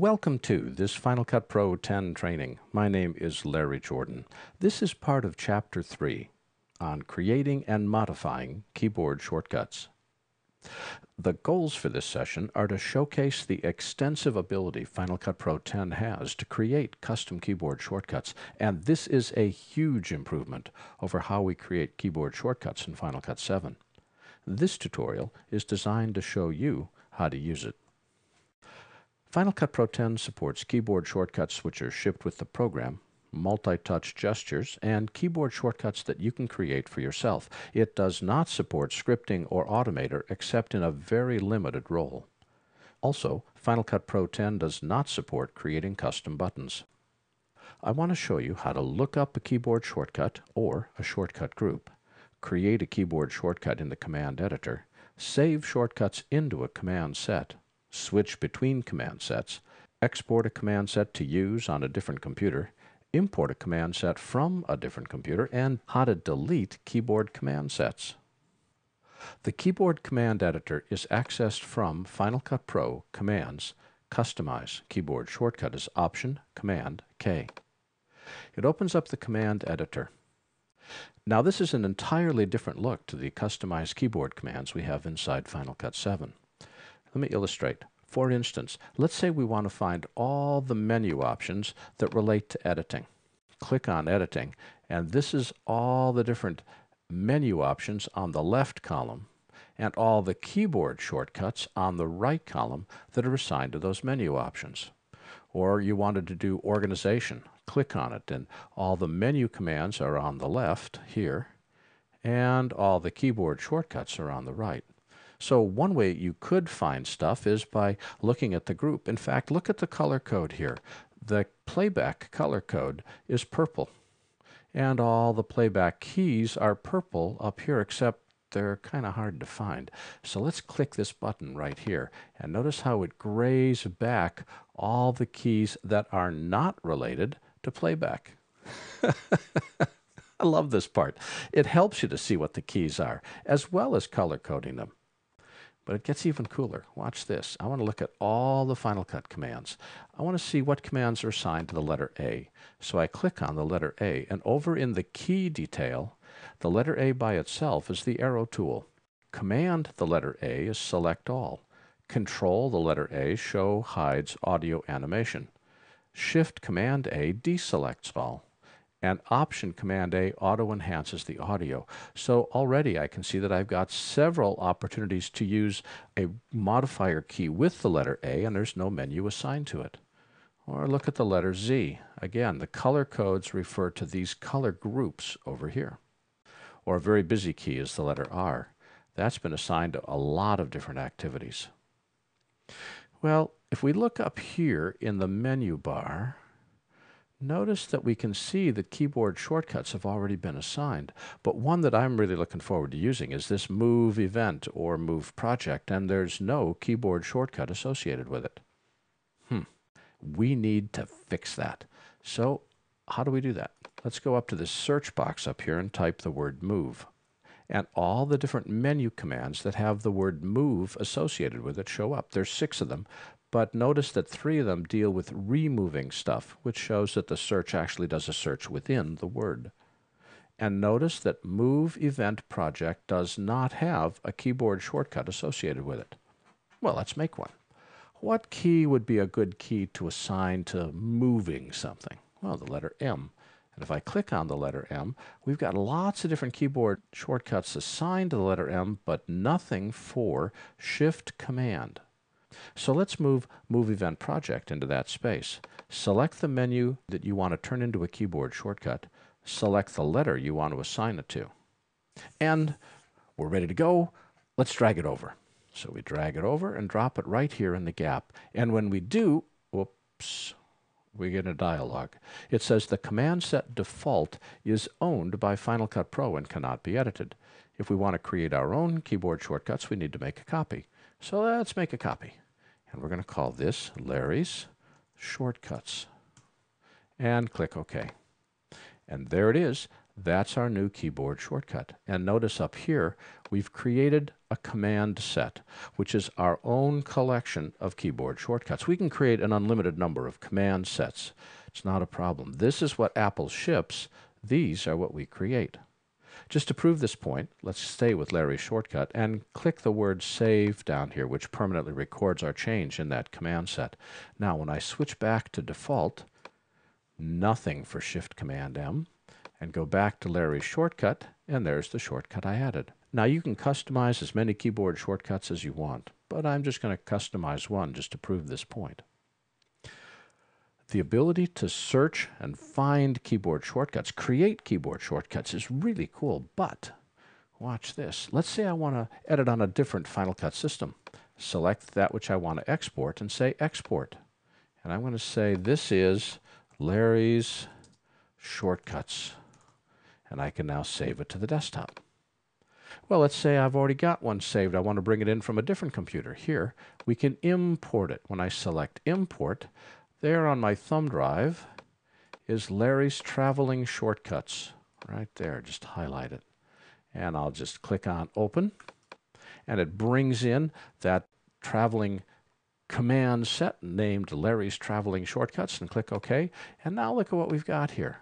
Welcome to this Final Cut Pro 10 training. My name is Larry Jordan. This is part of Chapter 3 on creating and modifying keyboard shortcuts. The goals for this session are to showcase the extensive ability Final Cut Pro 10 has to create custom keyboard shortcuts, and this is a huge improvement over how we create keyboard shortcuts in Final Cut 7. This tutorial is designed to show you how to use it. Final Cut Pro 10 supports keyboard shortcuts which are shipped with the program, multi-touch gestures, and keyboard shortcuts that you can create for yourself. It does not support scripting or Automator except in a very limited role. Also, Final Cut Pro 10 does not support creating custom buttons. I want to show you how to look up a keyboard shortcut or a shortcut group, create a keyboard shortcut in the command editor, save shortcuts into a command set, switch between command sets, export a command set to use on a different computer, import a command set from a different computer, and how to delete keyboard command sets. The keyboard command editor is accessed from Final Cut Pro Commands, Customize Keyboard Shortcut is Option Command K. It opens up the command editor. Now this is an entirely different look to the customized keyboard commands we have inside Final Cut 7. Let me illustrate. For instance, let's say we want to find all the menu options that relate to editing. Click on Editing, and this is all the different menu options on the left column and all the keyboard shortcuts on the right column that are assigned to those menu options. Or you wanted to do organization, click on it, and all the menu commands are on the left here, and all the keyboard shortcuts are on the right. So one way you could find stuff is by looking at the group. In fact, look at the color code here. The playback color code is purple. And all the playback keys are purple up here, except they're kind of hard to find. So let's click this button right here. And notice how it grays back all the keys that are not related to playback. I love this part. It helps you to see what the keys are, as well as color coding them. But it gets even cooler. Watch this. I want to look at all the Final Cut commands. I want to see what commands are assigned to the letter A. So I click on the letter A, and over in the key detail, the letter A by itself is the arrow tool. Command the letter A is select all. Control the letter A show hides audio animation. Shift Command A deselects all and Option Command A auto enhances the audio. So already I can see that I've got several opportunities to use a modifier key with the letter A and there's no menu assigned to it. Or look at the letter Z. Again, the color codes refer to these color groups over here. Or a very busy key is the letter R. That's been assigned to a lot of different activities. Well, if we look up here in the menu bar, Notice that we can see that keyboard shortcuts have already been assigned, but one that I'm really looking forward to using is this Move event or Move project, and there's no keyboard shortcut associated with it. Hmm, we need to fix that. So how do we do that? Let's go up to the search box up here and type the word Move. And all the different menu commands that have the word move associated with it show up. There's six of them, but notice that three of them deal with removing stuff, which shows that the search actually does a search within the word. And notice that Move Event Project does not have a keyboard shortcut associated with it. Well, let's make one. What key would be a good key to assign to moving something? Well, the letter M. And if I click on the letter M, we've got lots of different keyboard shortcuts assigned to the letter M, but nothing for Shift Command. So let's move Move Event Project into that space. Select the menu that you want to turn into a keyboard shortcut. Select the letter you want to assign it to. And we're ready to go. Let's drag it over. So we drag it over and drop it right here in the gap. And when we do, whoops, we get a dialog. It says the command set default is owned by Final Cut Pro and cannot be edited. If we want to create our own keyboard shortcuts, we need to make a copy. So let's make a copy. And we're going to call this Larry's Shortcuts. And click OK. And there it is. That's our new keyboard shortcut. And notice up here, we've created a command set, which is our own collection of keyboard shortcuts. We can create an unlimited number of command sets. It's not a problem. This is what Apple ships. These are what we create. Just to prove this point, let's stay with Larry's shortcut and click the word Save down here, which permanently records our change in that command set. Now, when I switch back to default, nothing for Shift Command M and go back to Larry's shortcut, and there's the shortcut I added. Now you can customize as many keyboard shortcuts as you want, but I'm just going to customize one just to prove this point. The ability to search and find keyboard shortcuts, create keyboard shortcuts is really cool, but watch this. Let's say I want to edit on a different Final Cut system. Select that which I want to export and say export. And I'm going to say this is Larry's shortcuts and I can now save it to the desktop. Well, let's say I've already got one saved. I want to bring it in from a different computer. Here, we can import it. When I select import, there on my thumb drive is Larry's Traveling Shortcuts. Right there, just highlight it. And I'll just click on open. And it brings in that traveling command set named Larry's Traveling Shortcuts and click OK. And now look at what we've got here.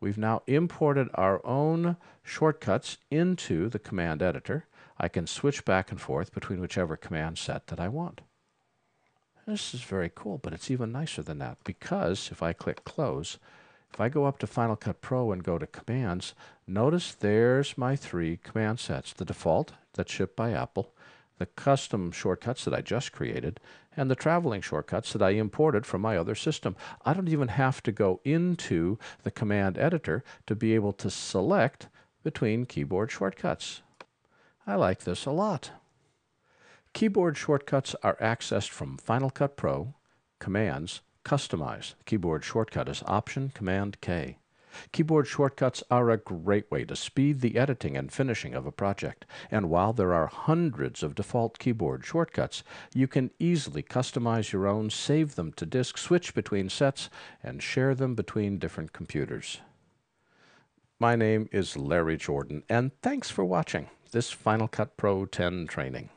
We've now imported our own shortcuts into the command editor. I can switch back and forth between whichever command set that I want. This is very cool, but it's even nicer than that because if I click close, if I go up to Final Cut Pro and go to commands, notice there's my three command sets. The default that's shipped by Apple, the custom shortcuts that I just created, and the traveling shortcuts that I imported from my other system. I don't even have to go into the command editor to be able to select between keyboard shortcuts. I like this a lot. Keyboard shortcuts are accessed from Final Cut Pro, Commands, Customize. Keyboard shortcut is Option Command K. Keyboard shortcuts are a great way to speed the editing and finishing of a project. And while there are hundreds of default keyboard shortcuts, you can easily customize your own, save them to disk, switch between sets, and share them between different computers. My name is Larry Jordan, and thanks for watching this Final Cut Pro 10 training.